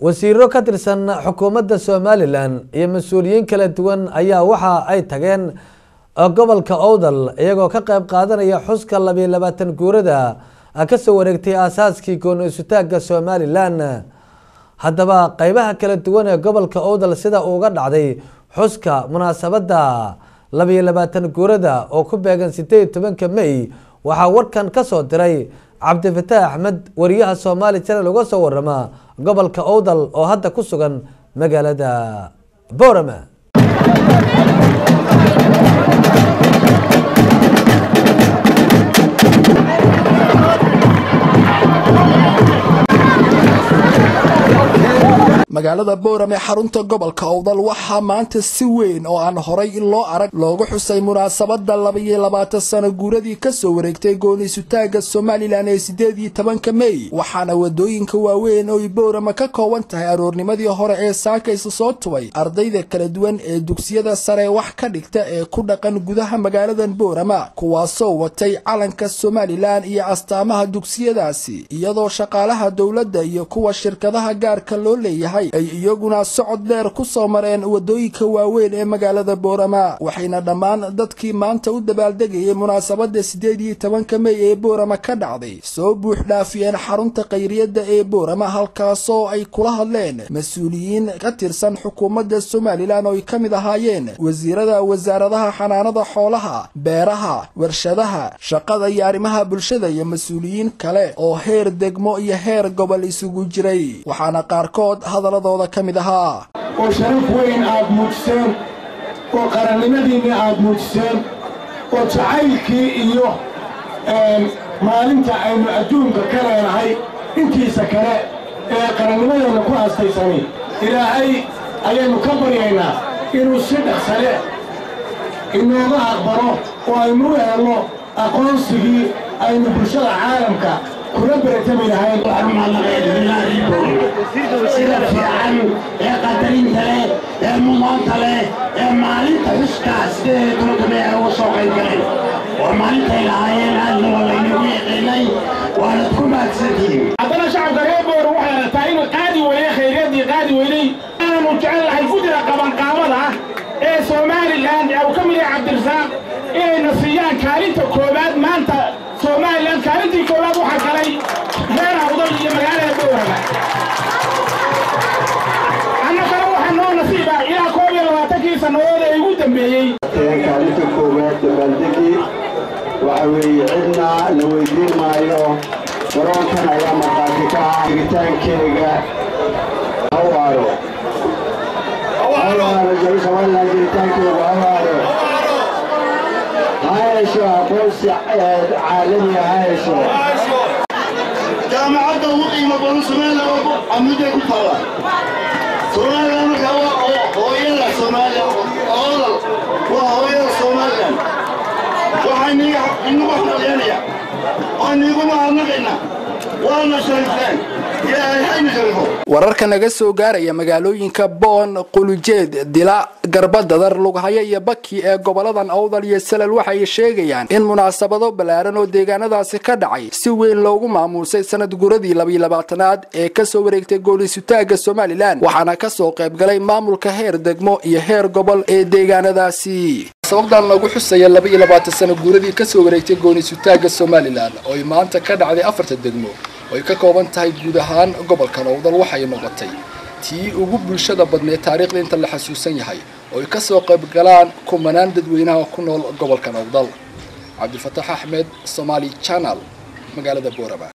wasiiro ka tirsan xukuumadda somalilan iyo mas'uuliyiin kala duwan ayaa waxa ay tageen gobolka owdal iyagoo ka qeyb qaadanaya xuska labiyo labaatan guurada ka soo wareegtay aasaaskii gooni isutaagga somalilan. Haddaba qeybaha kala duwan ee gobolka owdal sida uuga dhacday xuska munaasabadda labiyo labaatan guurada oo ku beegan sideed iyo tobanka may waxaa warkan ka soo diray cabdifataax axmed wariyaha soomaali channel uga soo warama gobolka owdal oo hadda ku sugan magaalada boorama magaalada booram xarunta gobolka owdal waxaa maanta si weyn oo aan horay loo arag loogu xusay munaasabadda labaiyo labaatan sano guuradii ka soo wareegtay gooniisutaagga somalilan ee sideed iyo tobanka mey waxaana waddooyinka waaweyn ooy boorama ka kooban tahay aroornimadii hore ee saakaysa soo tubay. Ardayda kala duwan ee dugsiyada sare wax ka dhigta ee ku dhaqan gudaha magaaladan boorama kuwaasoo watay calanka somalilan iyo astaamaha dugsiyadaasi iyadoo shaqaalaha dowladda iyo kuwa shirkadaha gaarka loo leeyahay ay iyaguna socod dheer ku soo mareen waddooyinka waaweyn ee magaalada boorama waxayna dhammaan dadkii maanta u dabaaldegayay munaasabadda siddeed iyo tobanka mey ee boorama ka dhacday. Soo buux dhaafiyeen xarunta khayriyadda ee boorama halkaasoo ay kula hadleen mas'uuliyiin ka tirsan xukuumadda somalilan oo ay ka mid ahaayeen wasiirada wasaaradaha xanaanada xoolaha beeraha warshadaha shaqada iyo arrimaha bulshada iyo mas'uuliyiin kale oo heer degmo iyo heer gobol isugu jiray. Waxaana qaarkood hadaladooda ka mid ahaa. Oo sharaf weyn aad muujiseen oo qarannimadiinni aad muujiseen oo jacaylkii iyo maalinta aynu adduunka ka leenahay intiisa kale ee qarannimadeenna ku aastaysani ilaahay ayaynu ka baryaynaa inuu si dhaqsale inooga aqbalo oo aynu u helno aqoonsigii aynu bulshada caalamka kula beratami lahayn sida fiican ee qadarinta leh ee mudaanta leh ee maalinta xuskaas sideed tobankamee uga soo qayb galeen oo maalintay lahaayeen aadna waa laynagu yaqiinay waanad ku maadsantihiin haddana shacabka reer boor waxay aragtaa inuu qaadi weeye khayriyaddii qaadi weynay aanu jecel lahay guddida qabanqaabada ee somalilan ee uu ka mid yahay cabdirasaaq inayna siiyaan kaalinta koowaad maanta somalilan kaalintii ee igu dambeeyey. Kaalinta koowaad dabaaldegii waxa weeye cidna la weydiin maayo. Garoonkan ayaa markhaati ka ah jiritaankeega hawaaro hawaaro jari somalilan jiritaankeega hawaaro ha hesho aqoonsi caalami ha hesho jaamacadda ugu qiimo badan somalilan amniday ku taala নিয়ে কোনো হবে না wararka naga soo gaaraya magaalooyinka boon qulujeed dila garbadadar lughaya iyo baki ee goboladan owdal iyo salal waxay sheegayaan in munaasabado ballaaran oo deegaanadaasi ka dhacay si weyn loogu maamuusay sanad guradii labiyo labaatanaad ee ka soo wareegtay goolisutaagga somalilan waxaana ka soo qaybgalay maamulka heer degmo iyo heer gobol ee deegaanadaasi. Sababdan lagu xusaya laba iyo labaatan sano guuradii ka soo wareegtay goonisutaagga somalilan oo ay maanta ka dhacday afarta degmo ay ka kooban tahay guud ahaan gobolkan owdal waxay noqotay. Tii ugu bulshada badneed taariikhda inta la xasuusan yahay oo ay ka soo qayb galaan kumanaan dadweynaha ku nool gobolkan owdal cabdilfataax axmed somaali channel magaalada boorama